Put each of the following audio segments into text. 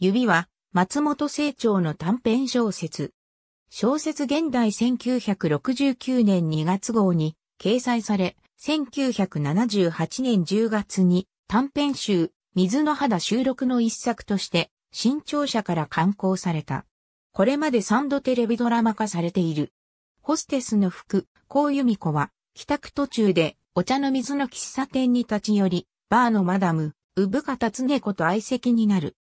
指は松本清張の短編小説。小説現代1969年2月号に掲載され、1978年10月に短編集、水の肌収録の一作として、新潮社から刊行された。これまで3度テレビドラマ化されている。ホステスの服、高由美子は、帰宅途中で、お茶の水の喫茶店に立ち寄り、バーのマダム、産方常子と相席になる。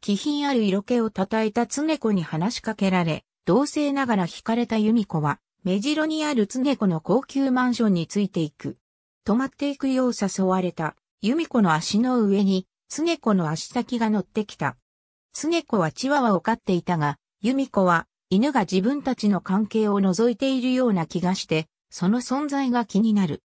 気品ある色気を称えた常子に話しかけられ、同性ながら惹かれた由美子は、目白にある常子の高級マンションについていく。止まっていくよう誘われた、由美子の足の上に、常子の足先が乗ってきた。常子はチワワを飼っていたが、由美子は犬が自分たちの関係を覗いているような気がして、その存在が気になる。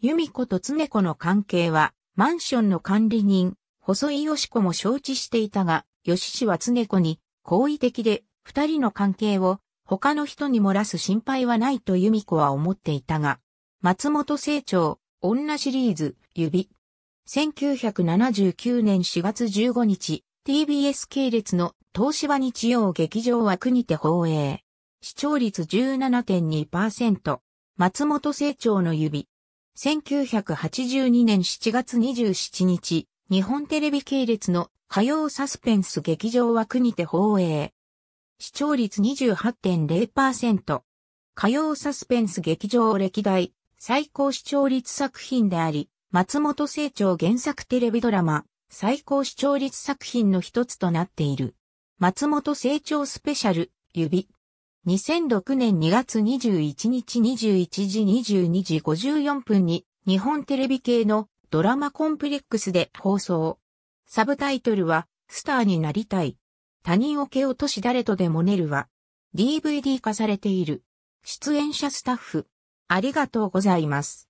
由美子と常子の関係は、マンションの管理人、細井よし子も承知していたが、吉氏は常子に好意的で、二人の関係を他の人に漏らす心配はないと由美子は思っていたが、松本清張、女シリーズ、指。1979年4月15日、TBS 系列の東芝日曜劇場枠にて放映。視聴率17.2%。松本清張の指。1982年7月27日、日本テレビ系列の火曜サスペンス劇場枠にて放映。視聴率28.0%。火曜サスペンス劇場歴代最高視聴率作品であり、松本清張原作テレビドラマ最高視聴率作品の一つとなっている。松本清張スペシャル、指。2006年2月21日21時22時54分に日本テレビ系のドラマコンプレックスで放送。サブタイトルは、スターになりたい。他人を蹴落とし誰とでも寝るは、DVD 化されている。出演者スタッフ。ありがとうございます。